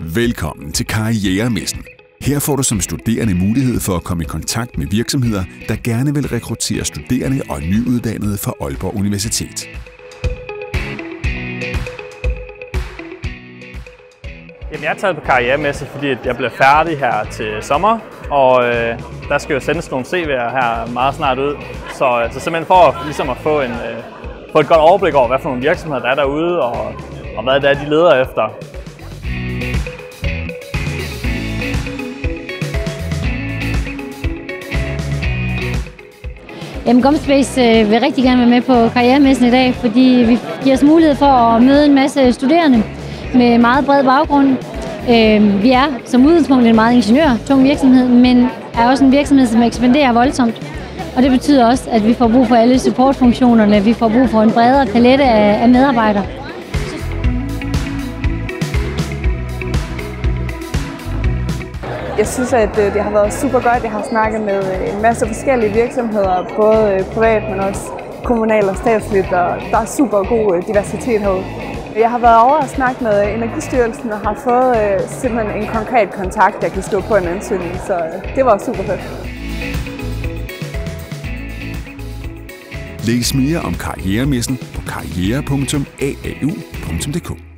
Velkommen til Karrieremessen. Her får du som studerende mulighed for at komme i kontakt med virksomheder, der gerne vil rekruttere studerende og nyuddannede fra Aalborg Universitet. Jamen, jeg er taget på karrieremesse, fordi jeg bliver færdig her til sommer, og øh, der skal jo sendes nogle CV'er her meget snart ud. Så, øh, så simpelthen for ligesom at få, en, øh, få et godt overblik over, hvad for nogle virksomheder der er derude, og, og hvad det er, de leder efter. Jamen, Gomspace øh, vil rigtig gerne være med på karrieremessen i dag, fordi vi giver os mulighed for at møde en masse studerende med meget bred baggrund. Øh, vi er som udgangspunkt en meget ingeniør-tung virksomhed, men er også en virksomhed, som ekspanderer voldsomt. Og det betyder også, at vi får brug for alle supportfunktionerne. Vi får brug for en bredere palette af, af medarbejdere. Jeg synes, at øh, det har været super godt. Jeg har snakket med øh, en masse forskellige virksomheder, både øh, privat, men også kommunalt og statsligt, og der er super god diversitet herude. Jeg har været over og snakket med Energistyrelsen og har fået simpelthen en konkret kontakt, jeg kan stå på en ansøgning, så det var super fedt. Læs mere om karrieremessen på karriere.aau.dk.